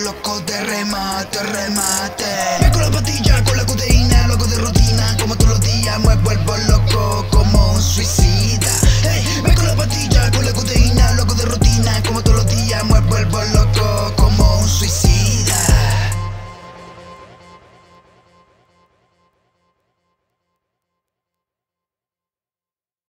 loco de remate, remate. Me con la patilla, con la cutilla.